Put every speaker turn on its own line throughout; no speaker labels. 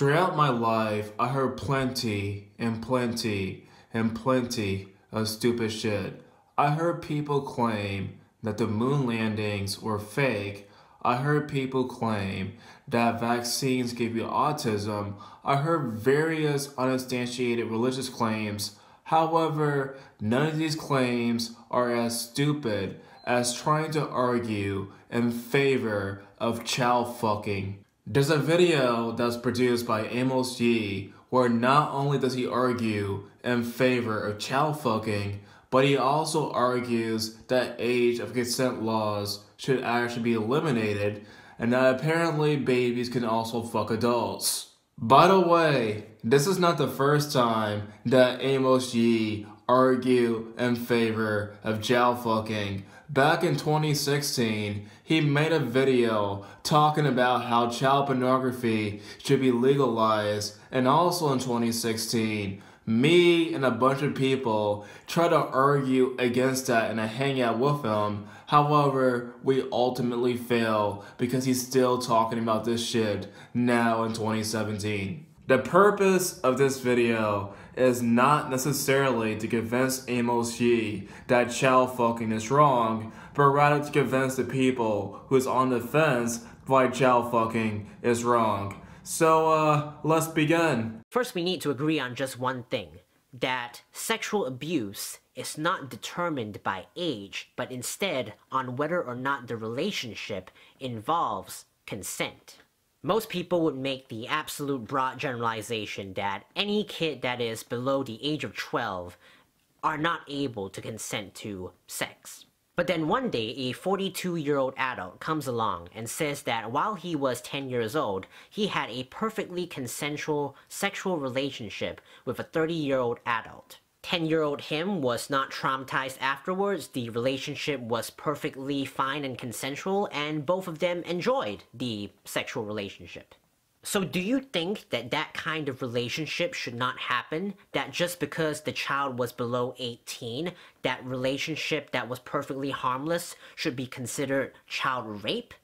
Throughout my life, I heard plenty and plenty and plenty of stupid shit. I heard people claim that the moon landings were fake. I heard people claim that vaccines give you autism. I heard various unsubstantiated religious claims. However, none of these claims are as stupid as trying to argue in favor of child fucking. There's a video that's produced by Amos Yee where not only does he argue in favor of child fucking, but he also argues that age of consent laws should actually be eliminated and that apparently babies can also fuck adults. By the way, this is not the first time that Amos Yee argued in favor of child fucking. Back in 2016, he made a video talking about how child pornography should be legalized, and also in 2016, me and a bunch of people tried to argue against that in a hangout with him. However, we ultimately fail because he's still talking about this shit now in 2017. The purpose of this video is not necessarily to convince Amos Yee that child fucking is wrong, but rather to convince the people who's on the fence why child fucking is wrong. So, uh, let's begin.
First, we need to agree on just one thing that sexual abuse is not determined by age, but instead on whether or not the relationship involves consent. Most people would make the absolute broad generalization that any kid that is below the age of 12 are not able to consent to sex. But then one day, a 42 year old adult comes along and says that while he was 10 years old, he had a perfectly consensual sexual relationship with a 30 year old adult. 10 year old him was not traumatized afterwards, the relationship was perfectly fine and consensual, and both of them enjoyed the sexual relationship. So do you think that that kind of relationship should not happen? That just because the child was below 18, that relationship that was perfectly harmless should be considered child rape?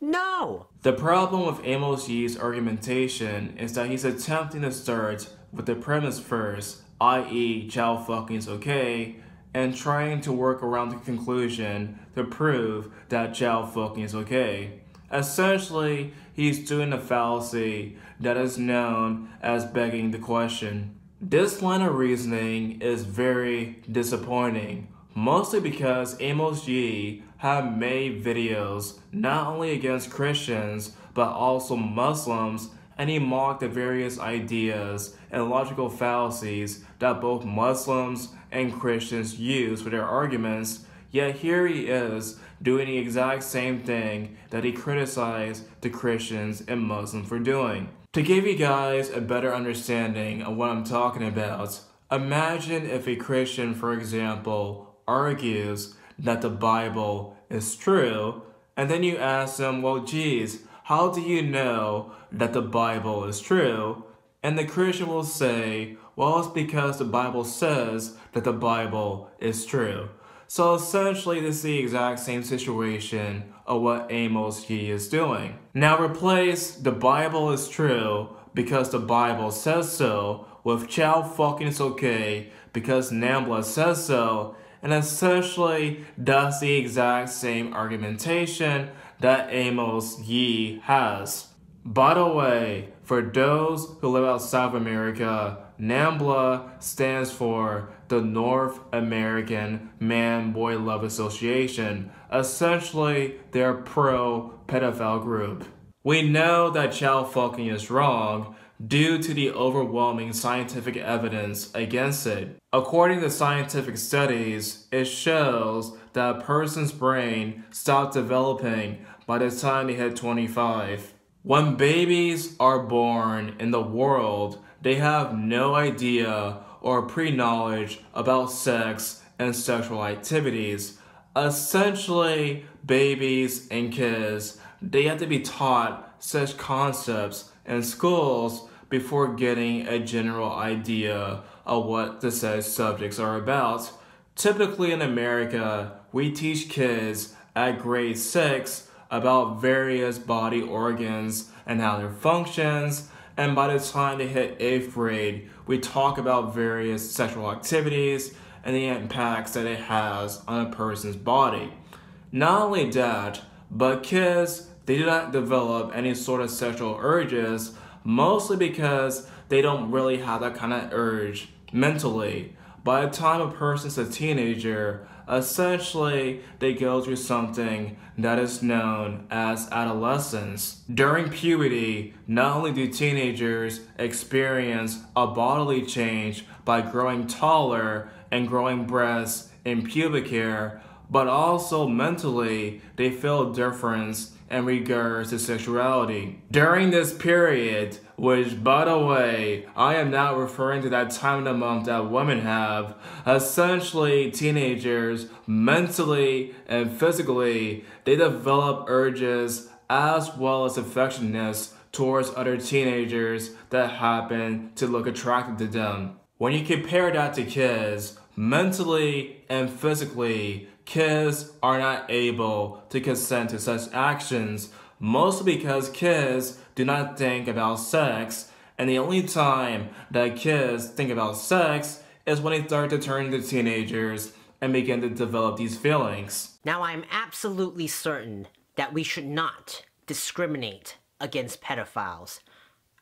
No!
The problem with Amos Yee's argumentation is that he's attempting to start with the premise first i.e., child fucking is okay, and trying to work around the conclusion to prove that child fucking is okay. Essentially, he's doing a fallacy that is known as begging the question. This line of reasoning is very disappointing, mostly because Amos Yee have made videos not only against Christians, but also Muslims and he mocked the various ideas and logical fallacies that both Muslims and Christians use for their arguments, yet here he is doing the exact same thing that he criticized the Christians and Muslims for doing. To give you guys a better understanding of what I'm talking about, imagine if a Christian, for example, argues that the Bible is true, and then you ask them, well, geez, how do you know that the Bible is true? And the Christian will say, Well, it's because the Bible says that the Bible is true. So essentially, this is the exact same situation of what Amos Yee is doing. Now replace the Bible is true because the Bible says so with child fucking is okay because NAMBLA says so, and essentially that's the exact same argumentation that Amos Yee has. By the way, for those who live out South America, NAMBLA stands for the North American Man Boy Love Association. Essentially, they're pro pedophile group. We know that child fucking is wrong due to the overwhelming scientific evidence against it. According to scientific studies, it shows that a person's brain stops developing by the time they hit 25. When babies are born in the world, they have no idea or pre-knowledge about sex and sexual activities. Essentially, babies and kids, they have to be taught such concepts in schools before getting a general idea of what the said subjects are about. Typically in America, we teach kids at grade 6 about various body organs and how their functions, and by the time they hit eighth grade, we talk about various sexual activities and the impacts that it has on a person's body. Not only that, but kids, they do not develop any sort of sexual urges, mostly because they don't really have that kind of urge mentally. By the time a person's a teenager, essentially they go through something that is known as adolescence. During puberty, not only do teenagers experience a bodily change by growing taller and growing breasts in pubic hair, but also mentally they feel a difference in regards to sexuality. During this period, which by the way, I am not referring to that time of the month that women have, essentially teenagers mentally and physically, they develop urges as well as affectionateness towards other teenagers that happen to look attractive to them. When you compare that to kids, mentally and physically, kids are not able to consent to such actions, mostly because kids do not think about sex, and the only time that kids think about sex is when they start to turn into teenagers and begin to develop these feelings.
Now, I'm absolutely certain that we should not discriminate against pedophiles.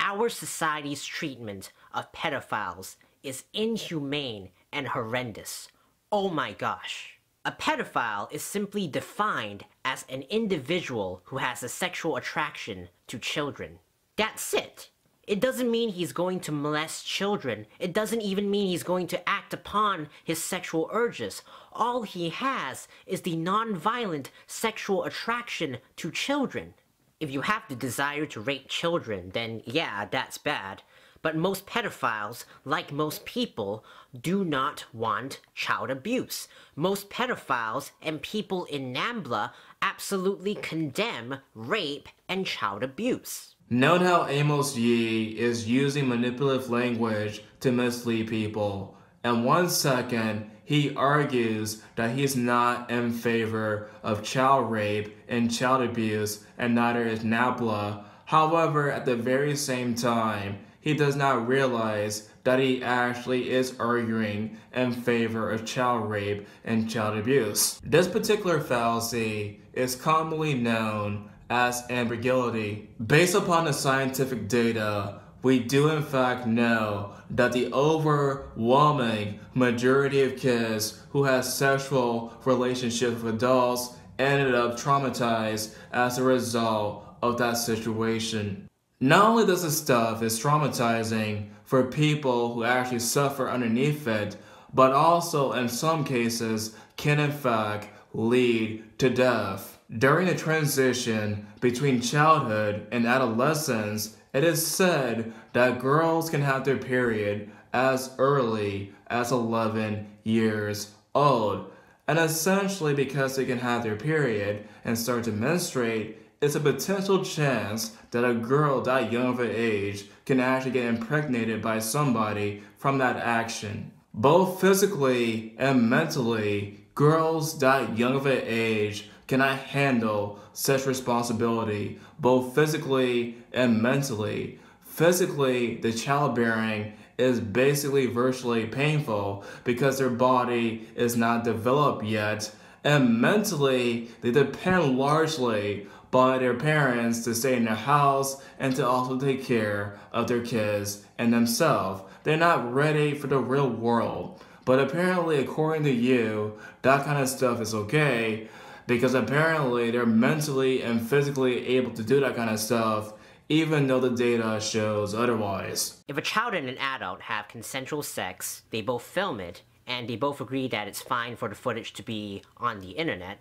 Our society's treatment of pedophiles is inhumane and horrendous. Oh my gosh. A pedophile is simply defined as an individual who has a sexual attraction to children. That's it. It doesn't mean he's going to molest children. It doesn't even mean he's going to act upon his sexual urges. All he has is the non-violent sexual attraction to children. If you have the desire to rape children, then yeah, that's bad. But most pedophiles, like most people, do not want child abuse. Most pedophiles and people in NAMBLA absolutely condemn rape and child abuse.
Note how Amos Yee is using manipulative language to mislead people. And one second, he argues that he's not in favor of child rape and child abuse, and neither is NAMBLA. However, at the very same time, he does not realize that he actually is arguing in favor of child rape and child abuse. This particular fallacy is commonly known as ambiguity. Based upon the scientific data, we do in fact know that the overwhelming majority of kids who have sexual relationships with adults ended up traumatized as a result of that situation. Not only does this stuff is traumatizing for people who actually suffer underneath it, but also in some cases can in fact lead to death. During the transition between childhood and adolescence, it is said that girls can have their period as early as 11 years old. And essentially, because they can have their period and start to menstruate, it's a potential chance that a girl that young of an age can actually get impregnated by somebody from that action. Both physically and mentally, girls that young of an age cannot handle such responsibility, both physically and mentally. Physically, the childbearing is basically virtually painful because their body is not developed yet. And mentally, they depend largely by their parents to stay in their house and to also take care of their kids and themselves. They're not ready for the real world. But apparently, according to you, that kind of stuff is okay because apparently they're mentally and physically able to do that kind of stuff even though the data shows otherwise.
If a child and an adult have consensual sex, they both film it, and they both agree that it's fine for the footage to be on the internet,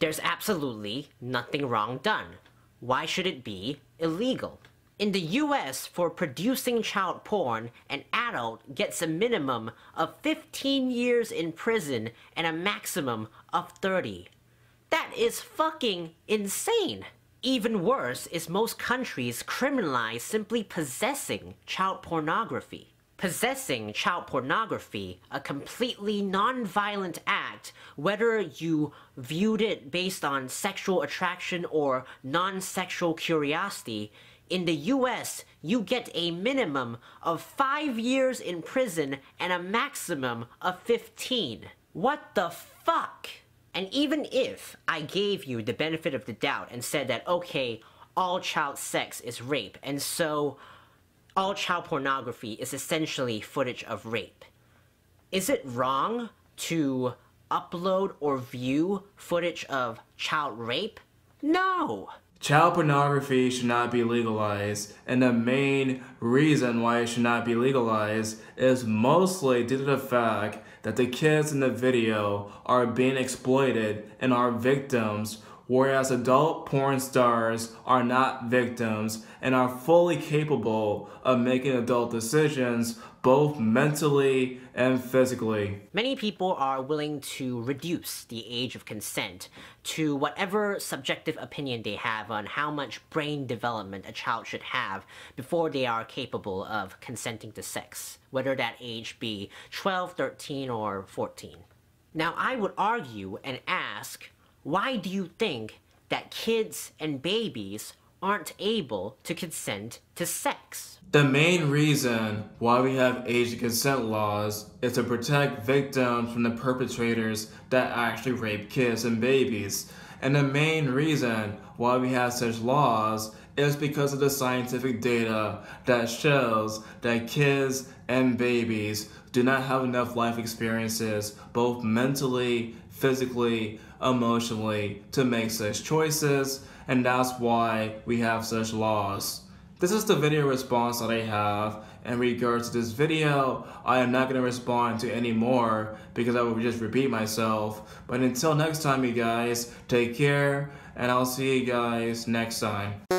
there's absolutely nothing wrong done. Why should it be illegal? In the US, for producing child porn, an adult gets a minimum of 15 years in prison and a maximum of 30. That is fucking insane! Even worse is most countries criminalize simply possessing child pornography. Possessing child pornography, a completely non-violent act, whether you viewed it based on sexual attraction or non-sexual curiosity, In the US, you get a minimum of 5 years in prison and a maximum of 15. What the fuck? And even if I gave you the benefit of the doubt and said that, okay, all child sex is rape, and so all child pornography is essentially footage of rape, is it wrong to upload or view footage of child rape? No!
Child pornography should not be legalized, and the main reason why it should not be legalized is mostly due to the fact that the kids in the video are being exploited and are victims, whereas adult porn stars are not victims and are fully capable of making adult decisions both mentally and physically.
Many people are willing to reduce the age of consent to whatever subjective opinion they have on how much brain development a child should have before they are capable of consenting to sex, whether that age be 12, 13, or 14. Now, I would argue and ask why do you think that kids and babies aren't able to consent to sex.
The main reason why we have age consent laws is to protect victims from the perpetrators that actually rape kids and babies. And the main reason why we have such laws is because of the scientific data that shows that kids and babies do not have enough life experiences, both mentally, physically, emotionally, to make such choices and that's why we have such laws. This is the video response that I have. In regards to this video, I am not going to respond to any more because I will just repeat myself. But until next time, you guys, take care, and I'll see you guys next time.